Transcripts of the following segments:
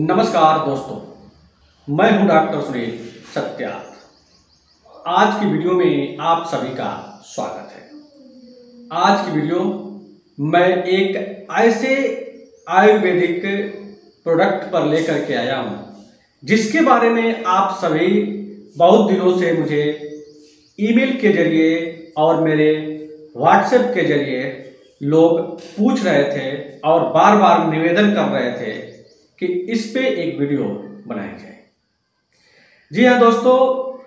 नमस्कार दोस्तों, मैं हूँ डॉक्टर सुनील सत्यार्थ। आज की वीडियो में आप सभी का स्वागत है। आज की वीडियो, मैं एक ऐसे आयुर्वेदिक प्रोडक्ट पर लेकर के आया हूँ, जिसके बारे में आप सभी बहुत दिनों से मुझे ईमेल के ज़रिए और मेरे व्हाट्सएप के ज़रिए लोग पूछ रहे थे और बार बार निवेदन कर रहे थे कि इस पे एक वीडियो बनाई जाए। जी हाँ दोस्तों,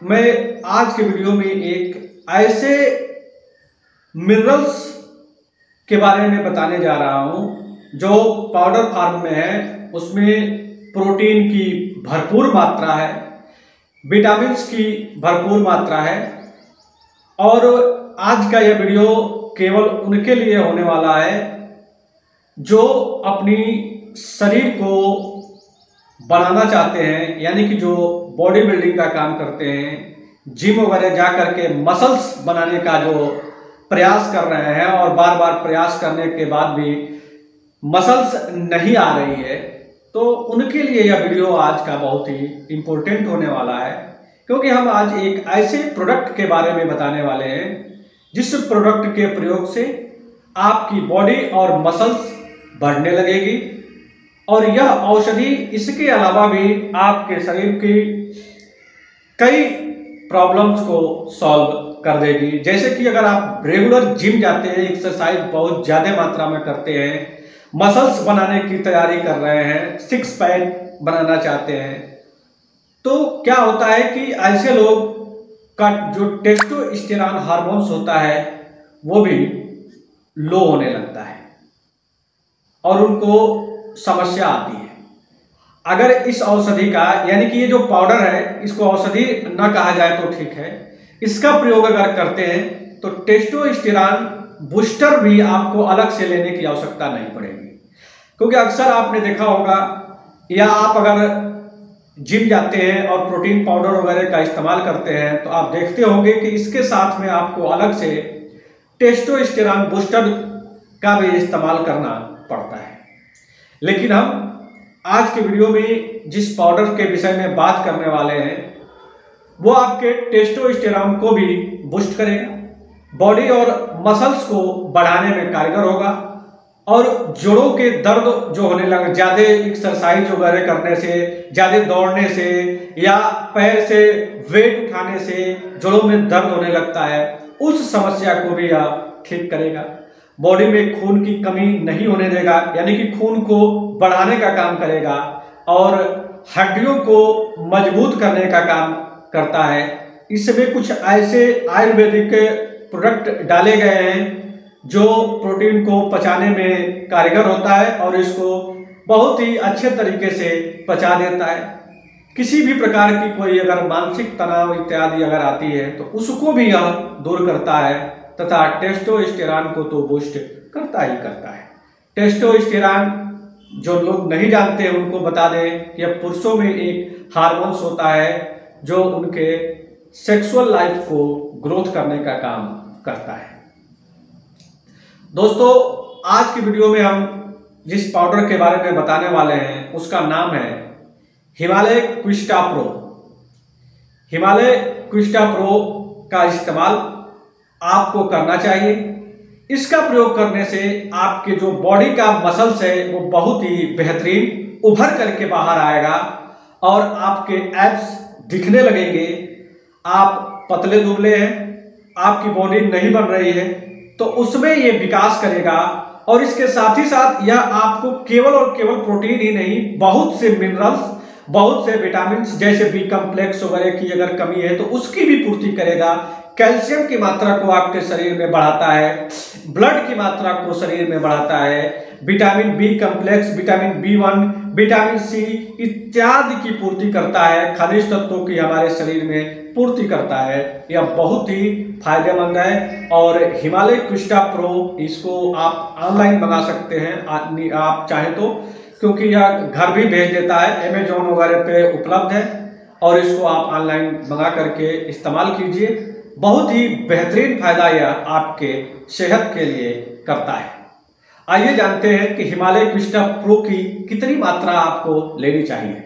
मैं आज के वीडियो में एक ऐसे मिनरल्स के बारे में बताने जा रहा हूँ, जो पाउडर फार्म में है। उसमें प्रोटीन की भरपूर मात्रा है विटामिन की भरपूर मात्रा है, और आज का यह वीडियो केवल उनके लिए होने वाला है, जो अपनी शरीर को बनाना चाहते हैं, यानी कि जो बॉडी बिल्डिंग का काम करते हैं जिम वगैरह जा करके मसल्स बनाने का जो प्रयास कर रहे हैं और बार बार प्रयास करने के बाद भी मसल्स नहीं आ रही है तो उनके लिए यह वीडियो आज का बहुत ही इम्पोर्टेंट होने वाला है। क्योंकि हम आज एक ऐसे प्रोडक्ट के बारे में बताने वाले हैं, जिस प्रोडक्ट के प्रयोग से आपकी बॉडी और मसल्स बढ़ने लगेगी। और यह औषधि इसके अलावा भी आपके शरीर की कई प्रॉब्लम्स को सॉल्व कर देगी। जैसे कि अगर आप रेगुलर जिम जाते हैं एक्सरसाइज बहुत ज़्यादा मात्रा में करते हैं मसल्स बनाने की तैयारी कर रहे हैं सिक्स पैक बनाना चाहते हैं तो क्या होता है कि ऐसे लोग का जो टेस्टोस्टेरॉन हार्मोन्स होता है, वो भी लो होने लगता है। और उनको समस्या आती है। अगर इस औषधि का, यानी कि ये जो पाउडर है, इसको औषधि न कहा जाए तो ठीक है। इसका प्रयोग अगर करते हैं तो टेस्टोस्टेरॉन बूस्टर भी आपको अलग से लेने की आवश्यकता नहीं पड़ेगी। क्योंकि अक्सर आपने देखा होगा, या आप अगर जिम जाते हैं और प्रोटीन पाउडर वगैरह का इस्तेमाल करते हैं तो आप देखते होंगे कि इसके साथ में आपको अलग से टेस्टोस्टेरॉन बूस्टर का भी इस्तेमाल करना पड़ता है। लेकिन हम आज के वीडियो में जिस पाउडर के विषय में बात करने वाले हैं, वो आपके टेस्टोस्टेरॉन को भी बूस्ट करेगा। बॉडी और मसल्स को बढ़ाने में कारगर होगा और जोड़ों के दर्द जो होने लगे, ज़्यादा एक्सरसाइज वगैरह करने से, ज़्यादा दौड़ने से या पैर से वेट उठाने से जोड़ों में दर्द होने लगता है, उस समस्या को भी यह ठीक करेगा। बॉडी में खून की कमी नहीं होने देगा, यानी कि खून को बढ़ाने का काम करेगा और हड्डियों को मज़बूत करने का काम करता है। इसमें कुछ ऐसे आयुर्वेदिक प्रोडक्ट डाले गए हैं जो प्रोटीन को पचाने में कारगर होता है और इसको बहुत ही अच्छे तरीके से पचा देता है। किसी भी प्रकार की कोई अगर मानसिक तनाव इत्यादि अगर आती है तो उसको भी यह दूर करता है। तथा टेस्टोस्टेरॉन को तो बूस्ट करता ही करता है। टेस्टोस्टेरॉन जो लोग नहीं जानते उनको बता दें कि पुरुषों में एक हार्मोन्स होता है जो उनके सेक्सुअल लाइफ को ग्रोथ करने का काम करता है। दोस्तों, आज की वीडियो में हम जिस पाउडर के बारे में बताने वाले हैं, उसका नाम है Himalaya Quista pro. Himalaya Quista pro का इस्तेमाल आपको करना चाहिए। इसका प्रयोग करने से आपके जो बॉडी का मसल्स है, वो बहुत ही बेहतरीन उभर करके बाहर आएगा और आपके एब्स दिखने लगेंगे। आप पतले दुबले हैं, आपकी बॉडी नहीं बन रही है तो उसमें ये विकास करेगा और इसके साथ ही साथ यह आपको केवल और केवल प्रोटीन ही नहीं, बहुत से मिनरल्स बहुत से विटामिन जैसे बी कम्प्लेक्स वगैरह की अगर कमी है तो उसकी भी पूर्ति करेगा। कैल्शियम की मात्रा को आपके शरीर में बढ़ाता है, ब्लड की मात्रा को शरीर में बढ़ाता है, vitamin B complex, vitamin B one, vitamin C इत्यादि की पूर्ति करता है, खनिज तत्वों की हमारे शरीर में पूर्ति करता है। यह बहुत ही फ़ायदेमंद है और हिमालय क्विस्टा प्रो इसको आप ऑनलाइन मंगा सकते हैं आप चाहे तो क्योंकि यह घर भी भेज देता है अमेजोन वगैरह पे उपलब्ध है और इसको आप ऑनलाइन मंगा करके इस्तेमाल कीजिए। बहुत ही बेहतरीन फ़ायदा यह आपके सेहत के लिए करता है। आइए जानते हैं कि हिमालय क्विस्टा प्रो की कितनी मात्रा आपको लेनी चाहिए।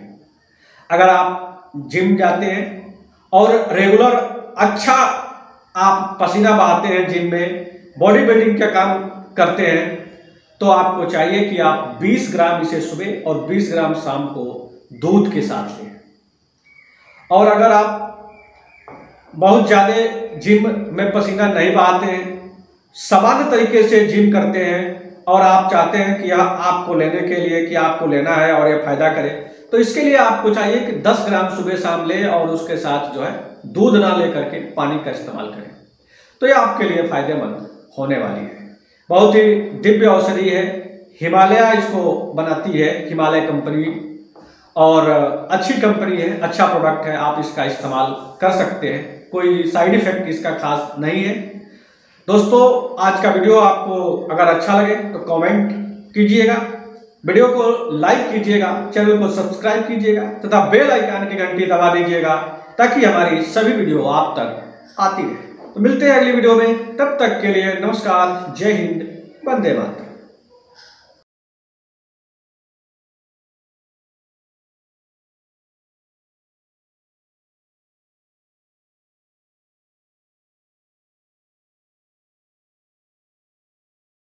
अगर आप जिम जाते हैं और रेगुलर अच्छा आप पसीना बहाते हैं जिम में, बॉडी बिल्डिंग का काम करते हैं तो आपको चाहिए कि आप 20 ग्राम इसे सुबह और 20 ग्राम शाम को दूध के साथ लें। और अगर आप बहुत ज़्यादा जिम में पसीना नहीं बहाते हैं। सामान्य तरीके से जिम करते हैं और आप चाहते हैं कि आपको लेने के लिए, कि आपको लेना है और ये फ़ायदा करे। तो इसके लिए आपको चाहिए कि 10 ग्राम सुबह शाम ले और उसके साथ जो है दूध ना ले करके पानी का इस्तेमाल करें। तो ये आपके लिए फ़ायदेमंद होने वाली है। बहुत ही दिव्य औषधि है। हिमालय इसको बनाती है, हिमालय कंपनी। और अच्छी कंपनी है अच्छा प्रोडक्ट है, आप इसका इस्तेमाल कर सकते हैं। कोई साइड इफ़ेक्ट इसका खास नहीं है। दोस्तों, आज का वीडियो आपको अगर अच्छा लगे तो कमेंट कीजिएगा। वीडियो को लाइक कीजिएगा चैनल को सब्सक्राइब कीजिएगा तथा बेल आइकन की घंटी दबा दीजिएगा ताकि हमारी सभी वीडियो आप तक आती रहे। तो मिलते हैं अगली वीडियो में। तब तक के लिए नमस्कार, जय हिंद, वंदे मातरम।